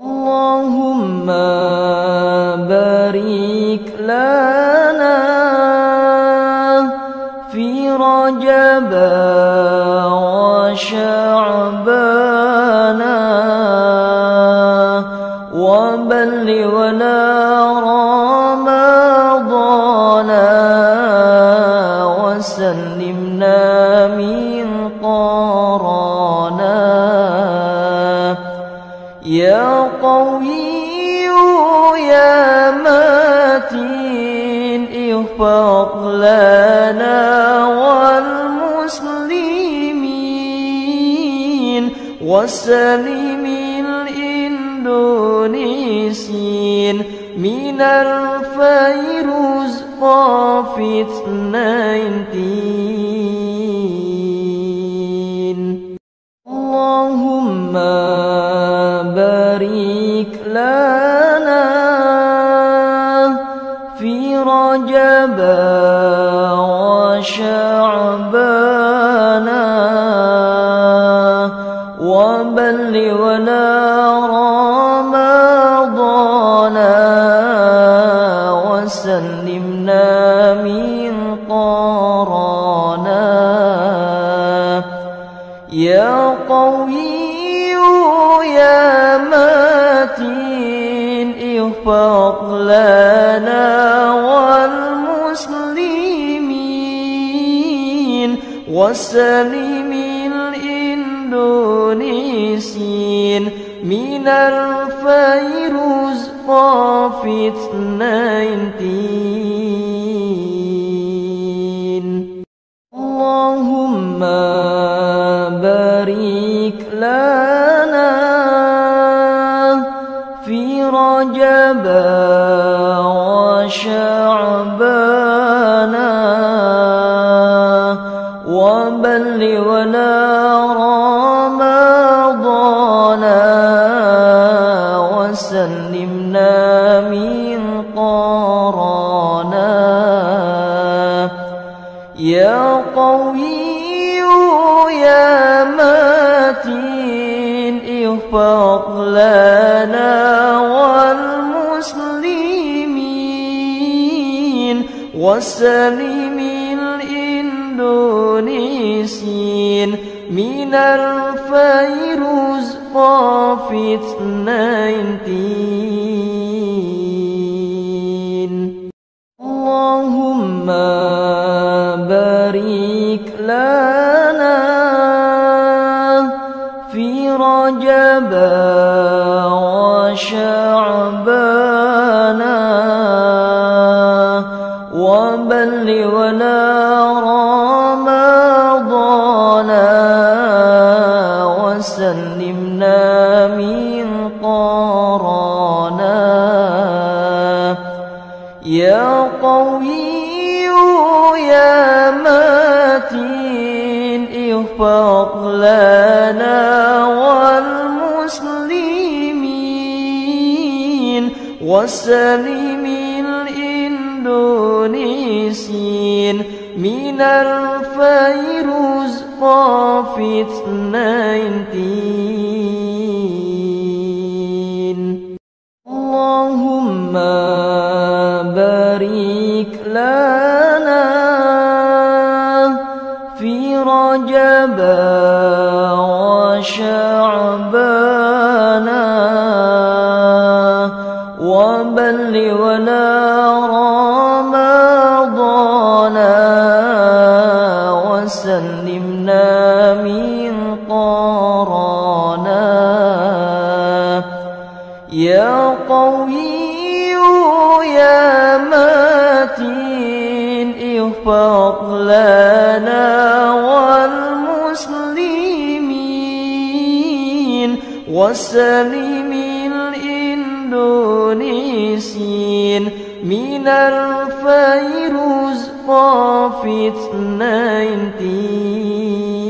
اللهم بارك لنا في رجب وشعبان وبلغنا رمضان وسلمنا من قرانا يا قوي يا متين احفظ لنا والمسلمين وسلم الاندونيسيين من الفيروز قافت 19 وشعبان وبلغنا رمضان وسلمنا من قرانا يا قوي يا متين احفظ لنا وسلم الاندونيسيين من الفيروز قافت 19 اللهم بارك لنا في رجب وشعبان يا قوي يا متين احفظ لنا والمسلمين وسلم الاندونيسيين من الفيروز قافت 19 في رجب وشعبان وبلغنا رمضان وسلمنا من قرانا. يا قوي يا متين احفظ لنا وسلم الإندونيسيين من الفيروز قافت 19 اللهم بارك لنا وسلمنا من قرانا يا قوي يا متين احفظ لنا والمسلمين. وسلم الاندونيسيين من الفيروز قافت 19